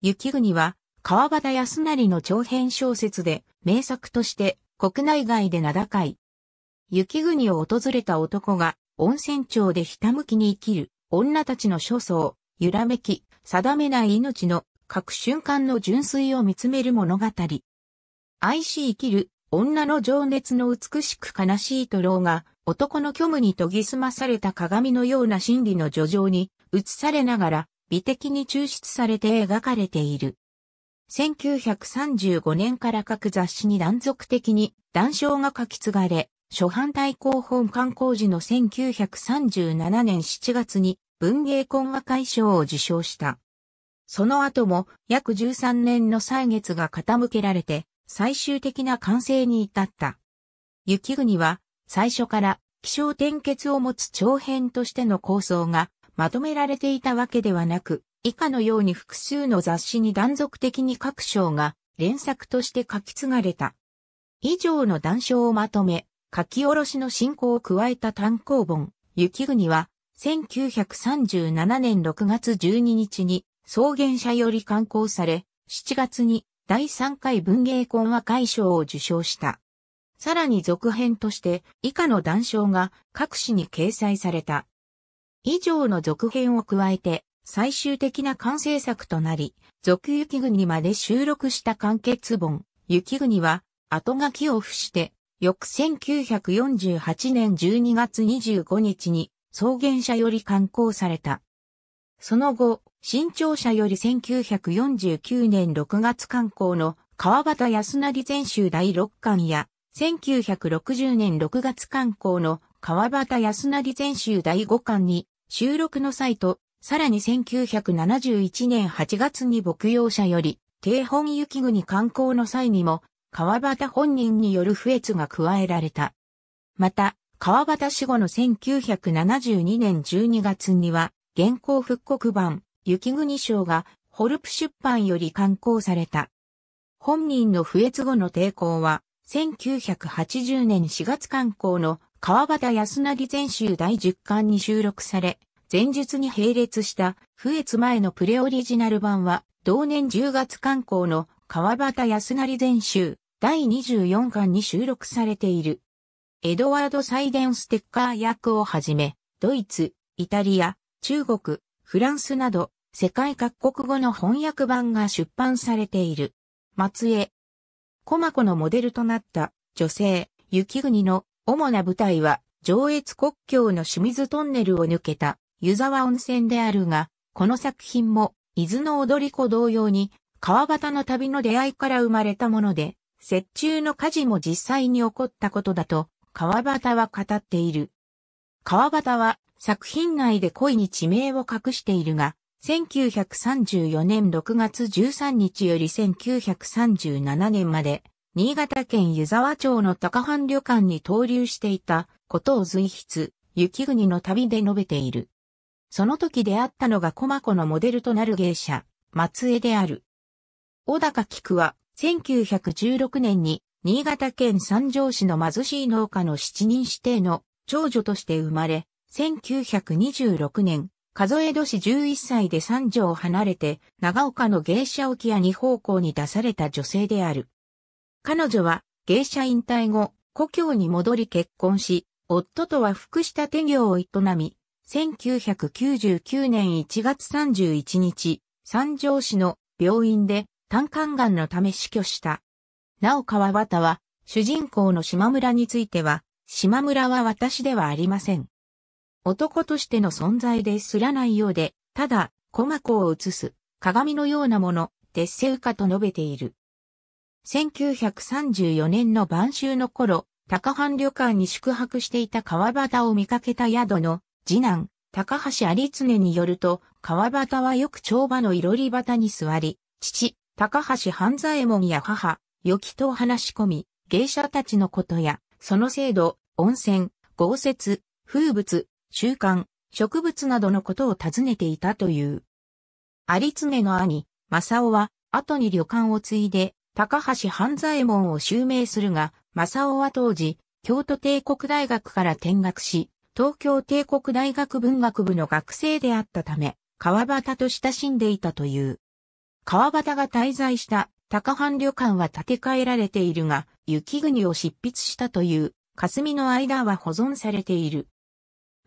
雪国は川端康成の長編小説で名作として国内外で名高い。雪国を訪れた男が温泉町でひたむきに生きる女たちの所相、揺らめき、定めない命の各瞬間の純粋を見つめる物語。愛し生きる女の情熱の美しく悲しいとろうが男の虚無に研ぎ澄まされた鏡のような心理の叙情に映されながら美的に抽出されて描かれている。1935年から各雑誌に断続的に談笑が書き継がれ、初版対抗本刊行時の1937年7月に文芸懇話会賞を受賞した。その後も約13年の歳月が傾けられて最終的な完成に至った。雪国は最初から気象転結を持つ長編としての構想がまとめられていたわけではなく、以下のように複数の雑誌に断続的に各章が連作として書き継がれた。以上の談笑をまとめ、書き下ろしの進行を加えた単行本、雪国は、1937年6月12日に草原社より刊行され、7月に第3回文芸懇話会賞を受賞した。さらに続編として以下の談笑が各紙に掲載された。以上の続編を加えて最終的な完成作となり、続雪国まで収録した完結本、雪国は、後書きを付して、翌1948年12月25日に、草原社より刊行された。その後、新潮社より1949年6月刊行の川端康成全集第6巻や、1960年6月刊行の川端康成全集第5巻に収録の際とさらに1971年8月に牧羊者より、低本雪国観光の際にも、川端本人による不越が加えられた。また、川端死後の1972年12月には、現行復刻版、雪国賞が、ホルプ出版より刊行された。本人の不越後の抵抗は、1980年4月刊行の川端康成全集第10巻に収録され、前述に並列した不越前のプレオリジナル版は同年10月刊行の川端康成全集第24巻に収録されている。エドワード・サイデンステッカー役をはじめ、ドイツ、イタリア、中国、フランスなど世界各国語の翻訳版が出版されている。松江。コマコのモデルとなった女性、雪国の主な舞台は上越国境の清水トンネルを抜けた湯沢温泉であるが、この作品も、伊豆の踊り子同様に、川端の旅の出会いから生まれたもので、雪中の火事も実際に起こったことだと、川端は語っている。川端は作品内で恋に地名を隠しているが、1934年6月13日より1937年まで、新潟県湯沢町の高藩旅館に投留していたことを随筆、雪国の旅で述べている。その時出会ったのが駒子のモデルとなる芸者、松江である。小高菊は、1916年に、新潟県三条市の貧しい農家の七人指定の長女として生まれ、1926年、数え年11歳で三条を離れて、長岡の芸者沖屋二方向に出された女性である。彼女は、芸者引退後、故郷に戻り結婚し、夫とは福した手業を営み、1999年1月31日、三条市の病院で胆管癌のため死去した。なお川端は、主人公の島村については、島村は私ではありません。男としての存在ですらないようで、ただ、駒子を映す、鏡のようなもの、デッセウカと述べている。1934年の晩秋の頃、高藩旅館に宿泊していた川端を見かけた宿の次男、高橋有常によると、川端はよく帳場のいろり端に座り、父、高橋半左衛門や母、よきと話し込み、芸者たちのことや、その制度、温泉、豪雪、風物、習慣、植物などのことを尋ねていたという。有常の兄、正雄は、後に旅館を継いで、高橋半左衛門を襲名するが、正雄は当時、京都帝国大学から転学し、東京帝国大学文学部の学生であったため、川端と親しんでいたという。川端が滞在した高藩旅館は建て替えられているが、雪国を執筆したという霞の間は保存されている。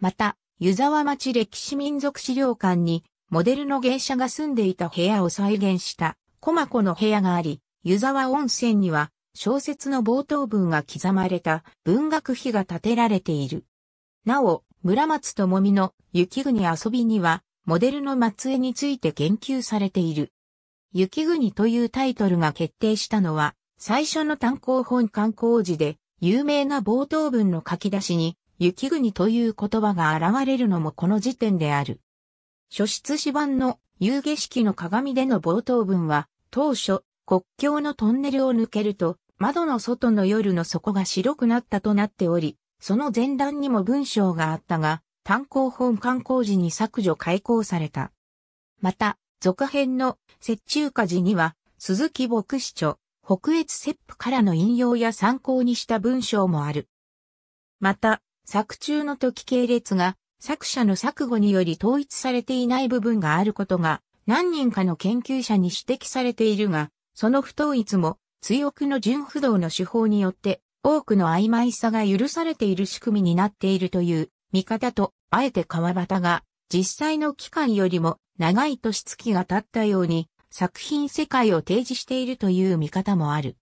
また、湯沢町歴史民族資料館に、モデルの芸者が住んでいた部屋を再現した駒子の部屋があり、湯沢温泉には小説の冒頭文が刻まれた文学碑が建てられている。なお、村松智美の雪国遊びには、モデルの松江について言及されている。雪国というタイトルが決定したのは、最初の単行本観光時で、有名な冒頭文の書き出しに、雪国という言葉が現れるのもこの時点である。書出紙版の遊下式の鏡での冒頭文は、当初、国境のトンネルを抜けると、窓の外の夜の底が白くなったとなっており、その前段にも文章があったが、単行本観光時に削除開講された。また、続編の雪中火事には、鈴木牧師著、北越切符からの引用や参考にした文章もある。また、作中の時系列が作者の錯誤により統一されていない部分があることが何人かの研究者に指摘されているが、その不統一も強くの純不動の手法によって多くの曖昧さが許されている仕組みになっているという見方と、あえて川端が実際の期間よりも長い年月が経ったように作品世界を提示しているという見方もある。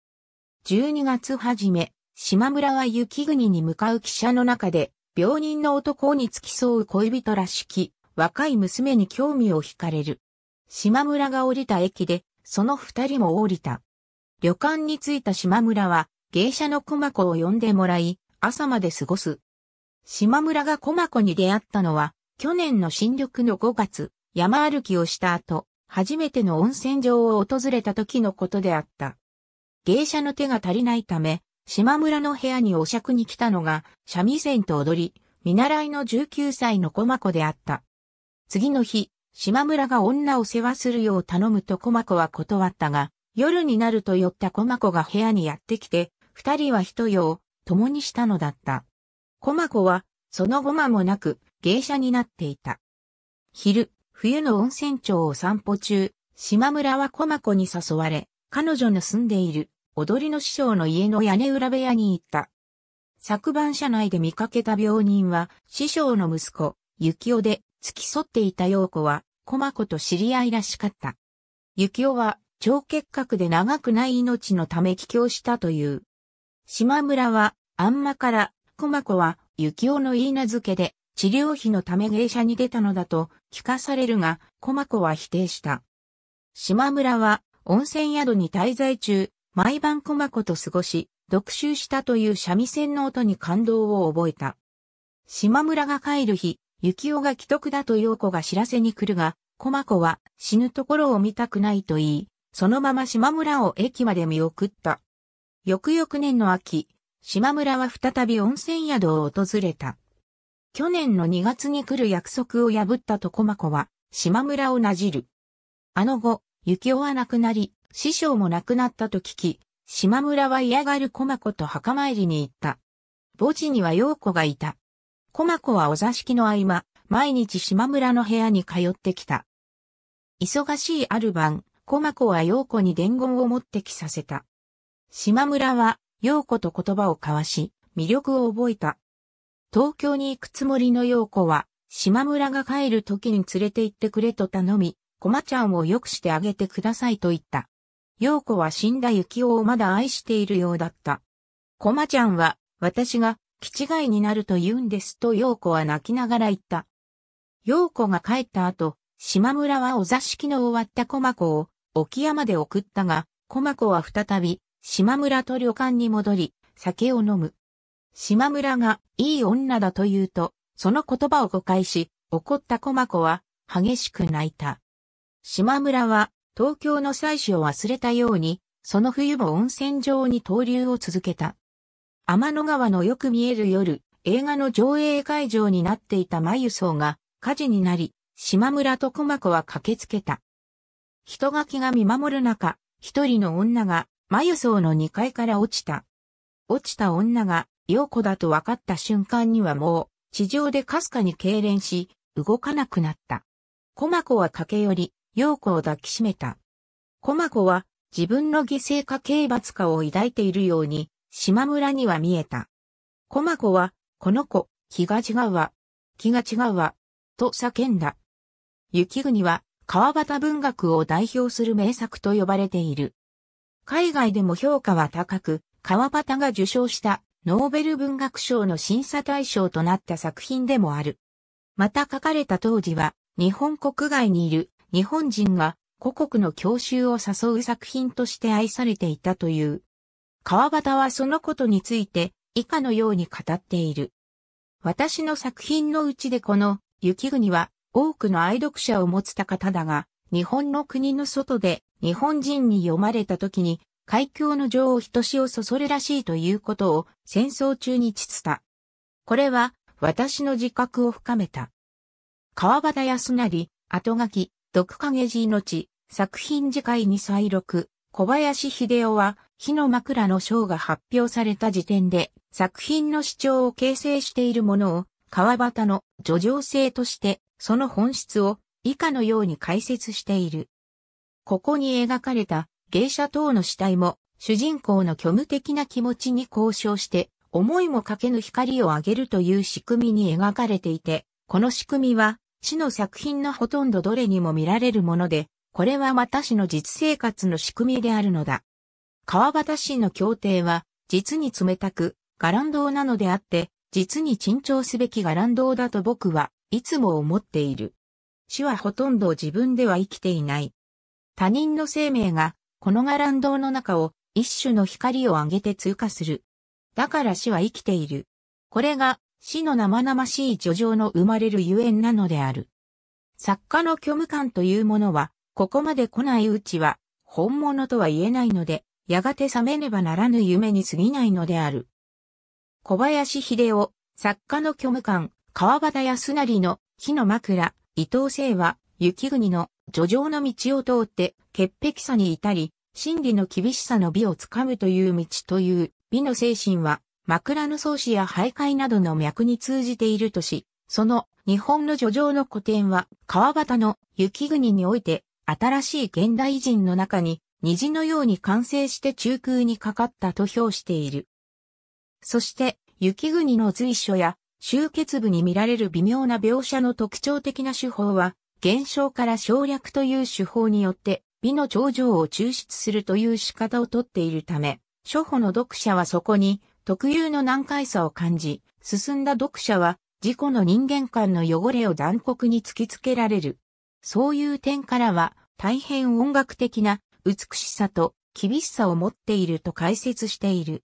12月初め、島村は雪国に向かう汽車の中で、病人の男に付き添う恋人らしき、若い娘に興味を惹かれる。島村が降りた駅で、その二人も降りた。旅館に着いた島村は、芸者の駒子を呼んでもらい、朝まで過ごす。島村が駒子に出会ったのは、去年の新緑の5月、山歩きをした後、初めての温泉場を訪れた時のことであった。芸者の手が足りないため、島村の部屋にお酌に来たのが、三味線と踊り、見習いの19歳の駒子であった。次の日、島村が女を世話するよう頼むと駒子は断ったが、夜になると寄った駒子が部屋にやってきて、二人は一夜を共にしたのだった。駒子は、その後間もなく、芸者になっていた。昼、冬の温泉町を散歩中、島村は駒子に誘われ、彼女の住んでいる踊りの師匠の家の屋根裏部屋に行った。昨晩車内で見かけた病人は、師匠の息子、幸男で、付き添っていた陽子は、駒子と知り合いらしかった。幸男は、超結核で長くない命のため帰郷したという。島村は、あんまから、駒子は、幸男の言い名付けで、治療費のため芸者に出たのだと聞かされるが、駒子は否定した。島村は温泉宿に滞在中、毎晩駒子と過ごし、読書したという三味線の音に感動を覚えた。島村が帰る日、幸男が既得だと陽子が知らせに来るが、駒子は死ぬところを見たくないと言い、そのまま島村を駅まで見送った。翌々年の秋、島村は再び温泉宿を訪れた。去年の2月に来る約束を破ったと駒子は、島村をなじる。あの後、幸男は亡くなり、師匠も亡くなったと聞き、島村は嫌がる駒子と墓参りに行った。墓地には陽子がいた。駒子はお座敷の合間、毎日島村の部屋に通ってきた。忙しいある晩、駒子は陽子に伝言を持ってきさせた。島村は陽子と言葉を交わし、魅力を覚えた。東京に行くつもりの陽子は、島村が帰る時に連れて行ってくれと頼み、駒ちゃんを良くしてあげてくださいと言った。陽子は死んだ幸男をまだ愛しているようだった。駒ちゃんは、私が、気違いになると言うんですと陽子は泣きながら言った。陽子が帰った後、島村はお座敷の終わった駒子を、沖山で送ったが、駒子は再び、島村と旅館に戻り、酒を飲む。島村が、いい女だと言うと、その言葉を誤解し、怒った駒子は、激しく泣いた。島村は、東京の採取を忘れたように、その冬も温泉場に投留を続けた。天の川のよく見える夜、映画の上映会場になっていた眉荘が火事になり、島村と駒子は駆けつけた。人垣が見守る中、一人の女が眉荘の2階から落ちた。落ちた女が陽子だと分かった瞬間にはもう地上でかすかに痙攣し、動かなくなった。駒子は駆け寄り、陽子を抱きしめた。駒子は自分の犠牲か刑罰かを抱いているように、島村には見えた。駒子は、この子、気が違うわ。気が違うわ。と叫んだ。雪国は、川端文学を代表する名作と呼ばれている。海外でも評価は高く、川端が受賞したノーベル文学賞の審査対象となった作品でもある。また書かれた当時は、日本国外にいる日本人が故国の郷愁を誘う作品として愛されていたという。川端はそのことについて以下のように語っている。私の作品のうちでこの雪国は多くの愛読者を持つた方だが、日本の国の外で日本人に読まれた時に海峡の女王人しをそそるらしいということを戦争中に父た。これは私の自覚を深めた。川端康成、後書き、毒影寺命、作品次回に再録、小林秀夫は、火の枕の章が発表された時点で、作品の主張を形成しているものを、川端の叙情性として、その本質を以下のように解説している。ここに描かれた芸者等の死体も、主人公の虚無的な気持ちに交渉して、思いもかけぬ光を上げるという仕組みに描かれていて、この仕組みは、死の作品のほとんどどれにも見られるもので、これはまた死の実生活の仕組みであるのだ。川端氏の協定は、実に冷たく、ガランドなのであって、実に珍重すべきガランドだと僕はいつも思っている。死はほとんど自分では生きていない。他人の生命が、このガランドの中を一種の光を上げて通過する。だから死は生きている。これが死の生々しい叙情の生まれるゆえんなのである。作家の虚無感というものは、ここまで来ないうちは、本物とは言えないので、やがて覚めねばならぬ夢に過ぎないのである。小林秀夫、作家の虚無感、川端康成の火の枕、伊藤聖は、雪国の叙情の道を通って、潔癖さに至り、真理の厳しさの美をつかむという道という美の精神は、枕草子や徘徊などの脈に通じているとし、その日本の叙情の古典は川端の雪国において新しい現代人の中に虹のように完成して中空にかかったと評している。そして雪国の随所や集結部に見られる微妙な描写の特徴的な手法は現象から省略という手法によって美の頂上を抽出するという仕方をとっているため、初歩の読者はそこに特有の難解さを感じ、進んだ読者は自己の人間観の汚れを残酷に突きつけられる。そういう点からは大変音楽的な美しさと厳しさを持っていると解説している。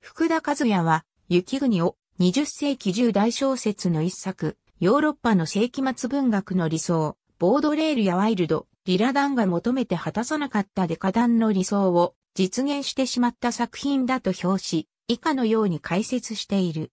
福田和也は雪国を20世紀10大小説の一作、ヨーロッパの世紀末文学の理想、ボードレールやワイルド、リラダンが求めて果たさなかったデカダンの理想を実現してしまった作品だと評し、以下のように解説している。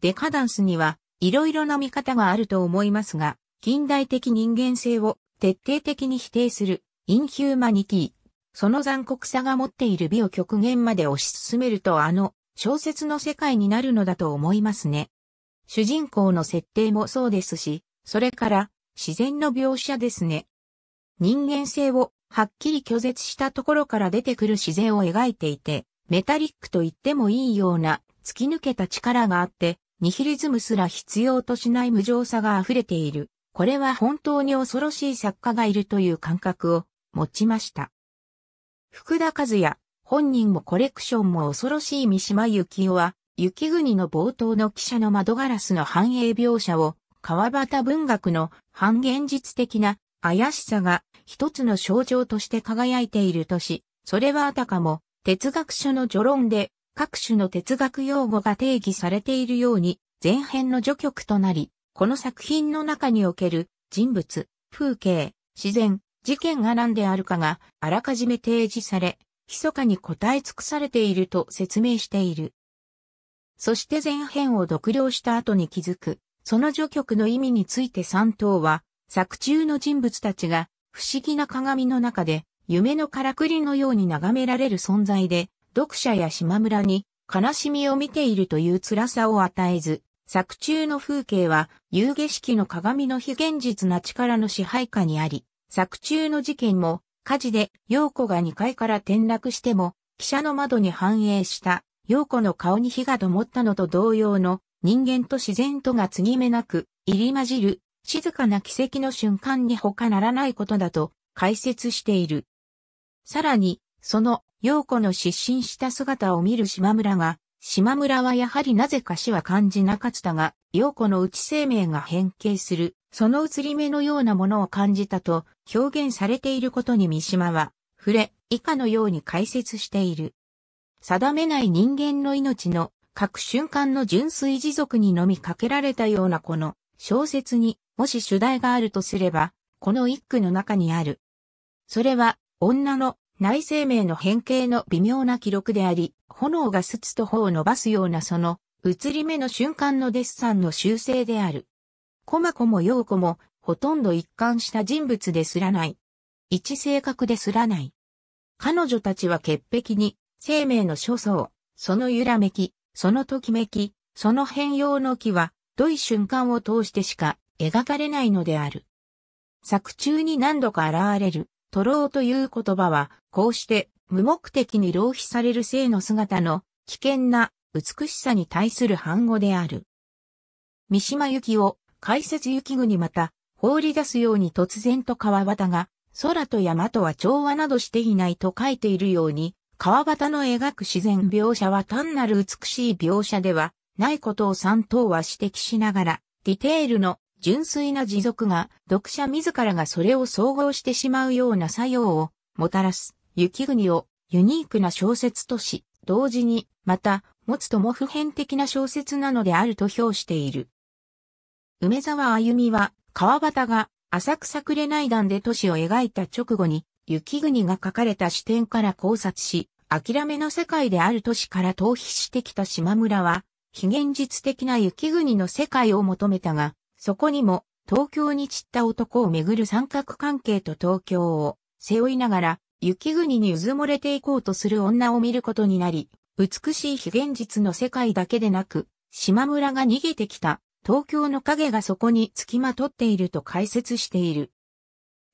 デカダンスにはいろいろな見方があると思いますが、近代的人間性を徹底的に否定する inhumanity、その残酷さが持っている美を極限まで推し進めるとあの小説の世界になるのだと思いますね。主人公の設定もそうですし、それから自然の描写ですね。人間性をはっきり拒絶したところから出てくる自然を描いていて、メタリックと言ってもいいような突き抜けた力があって、ニヒリズムすら必要としない無情さが溢れている。これは本当に恐ろしい作家がいるという感覚を持ちました。福田和也、本人もコレクションも恐ろしい三島由紀夫は、雪国の冒頭の記者の窓ガラスの繁栄描写を、川端文学の反現実的な怪しさが一つの象徴として輝いているとし、それはあたかも哲学書の序論で各種の哲学用語が定義されているように前編の序曲となり、この作品の中における人物、風景、自然、事件が何であるかがあらかじめ提示され、密かに答え尽くされていると説明している。そして前編を読了した後に気づく、その序曲の意味について三頭は、作中の人物たちが不思議な鏡の中で夢のからくりのように眺められる存在で、読者や島村に悲しみを見ているという辛さを与えず、作中の風景は有景色の鏡の非現実な力の支配下にあり、作中の事件も火事で陽子が2階から転落しても、汽車の窓に反映した。陽子の顔に火が灯ったのと同様の人間と自然とが継ぎ目なく入り混じる。静かな奇跡の瞬間に他ならないことだと。解説している。さらに、その陽子の失神した姿を見る島村が、島村はやはりなぜか死は感じなかったが、陽子の内生命が変形する、その移り目のようなものを感じたと表現されていることに三島は、触れ、以下のように解説している。定めない人間の命の各瞬間の純粋持続にのみかけられたようなこの小説にもし主題があるとすれば、この一句の中にある。それは女の内生命の変形の微妙な記録であり、炎がすつと頬を伸ばすようなその移り目の瞬間のデッサンの修正である。コマコもヨーコもほとんど一貫した人物ですらない。一性格ですらない。彼女たちは潔癖に生命の所相、その揺らめき、そのときめき、その変容の木は、どい瞬間を通してしか描かれないのである。作中に何度か現れる、トローという言葉は、こうして無目的に浪費される性の姿の危険な美しさに対する反語である。三島由紀夫、解説雪国また、放り出すように突然と川端が、空と山とは調和などしていないと書いているように、川端の描く自然描写は単なる美しい描写ではないことを三等は指摘しながら、ディテールの純粋な持続が読者自らがそれを総合してしまうような作用をもたらす雪国をユニークな小説とし、同時にまた持つとも普遍的な小説なのであると評している。梅沢歩みは川端が浅草紅団で都市を描いた直後に雪国が書かれた視点から考察し、諦めの世界である都市から逃避してきた島村は、非現実的な雪国の世界を求めたが、そこにも東京に散った男をめぐる三角関係と東京を背負いながら雪国にうずもれていこうとする女を見ることになり、美しい非現実の世界だけでなく、島村が逃げてきた東京の影がそこに付きまとっていると解説している。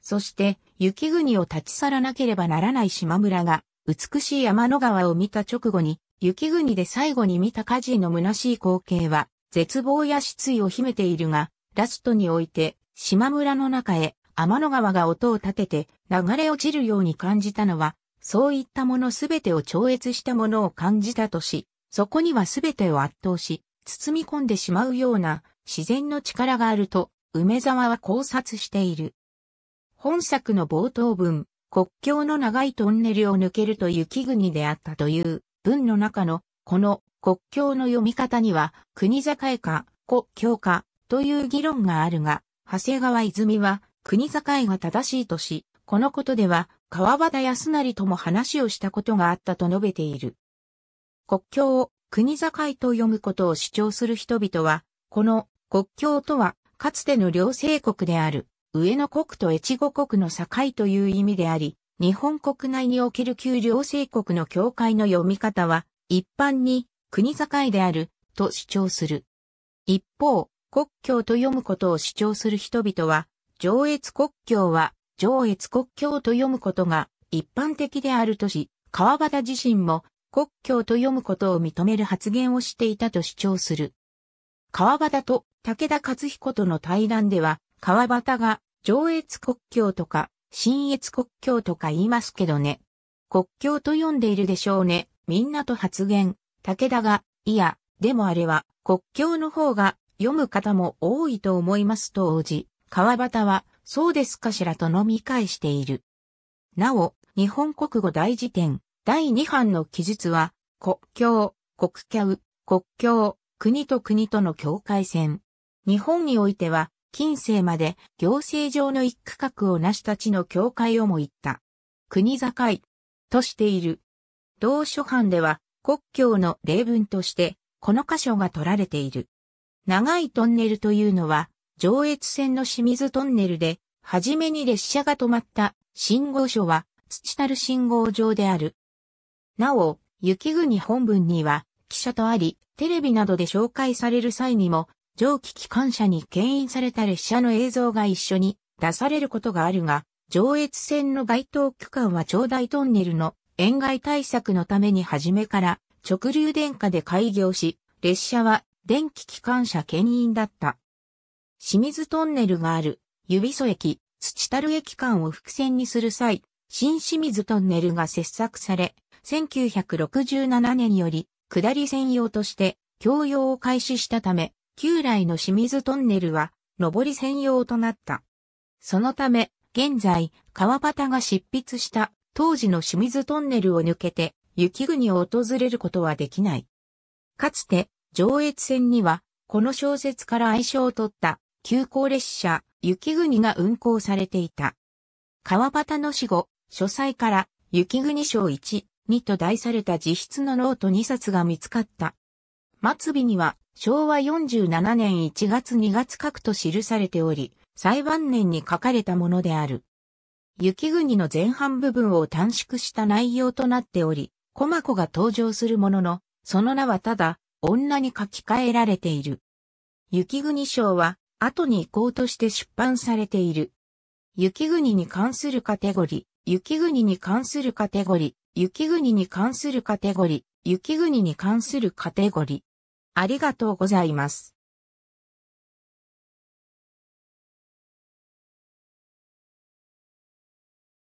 そして雪国を立ち去らなければならない島村が美しい山の川を見た直後に雪国で最後に見た火事の虚しい光景は絶望や失意を秘めているがラストにおいて、島村の中へ天の川が音を立てて流れ落ちるように感じたのは、そういったものすべてを超越したものを感じたとし、そこにはすべてを圧倒し、包み込んでしまうような自然の力があると、梅沢は考察している。本作の冒頭文、国境の長いトンネルを抜けると雪国であったという文の中の、この国境の読み方には、国境か、国境か、という議論があるが、長谷川泉は国境が正しいとし、このことでは川端康成とも話をしたことがあったと述べている。国境を国境と読むことを主張する人々は、この国境とはかつての両政国である上野国と越後国の境という意味であり、日本国内における旧両政国の境界の読み方は、一般に国境であると主張する。一方、国境と読むことを主張する人々は、上越国境は上越国境と読むことが一般的であるとし、川端自身も国境と読むことを認める発言をしていたと主張する。川端と武田勝彦との対談では、川端が上越国境とか新越国境とか言いますけどね。国境と読んでいるでしょうね。みんなと発言。武田が、いや、でもあれは国境の方が読む方も多いと思いますと応じ、川端は、そうですかしらと飲み返している。なお、日本国語大辞典、第2版の記述は、国境、国境、国境、国と国との境界線。日本においては、近世まで行政上の一区画を成した地の境界をも言った。国境、としている。同書版では、国境の例文として、この箇所が取られている。長いトンネルというのは、上越線の清水トンネルで、はじめに列車が止まった信号所は土たる信号場である。なお、雪国本文には、汽車とあり、テレビなどで紹介される際にも、蒸気機関車に牽引された列車の映像が一緒に出されることがあるが、上越線の該当区間は長大トンネルの塩害対策のために初めから直流電化で開業し、列車は電気機関車牽引だった。清水トンネルがある指曽駅、土樽駅間を伏線にする際、新清水トンネルが切削され、1967年より下り専用として供用を開始したため、旧来の清水トンネルは上り専用となった。そのため、現在、川端が執筆した当時の清水トンネルを抜けて雪国を訪れることはできない。かつて、上越線には、この小説から愛称を取った急行列車、雪国が運行されていた。川端の死後、書斎から雪国章1、2と題された自筆のノート2冊が見つかった。末尾には昭和47年1月2月書くと記されており、最晩年に書かれたものである。雪国の前半部分を短縮した内容となっており、コマコが登場するものの、その名はただ、女に書き換えられている。雪国章は、後に移行として出版されている。雪国に関するカテゴリー、雪国に関するカテゴリ、雪国に関するカテゴリ、雪国に関するカテゴリ。ありがとうございます。